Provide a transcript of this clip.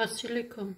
غسل لكم